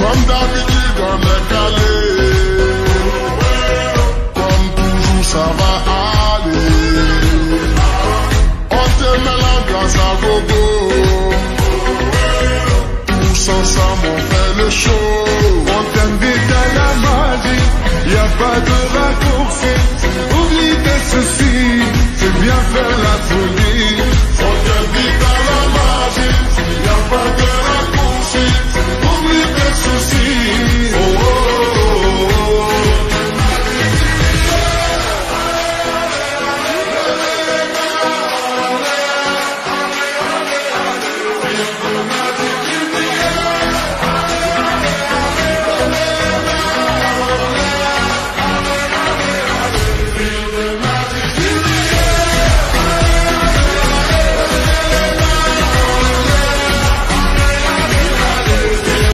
Comme d'habitude, on est calé. Comme toujours, ça va aller. On te met l'ambiance à gogo. Tous ensemble, on fait le show. On t'invite à la magie, y a pas de raccourci.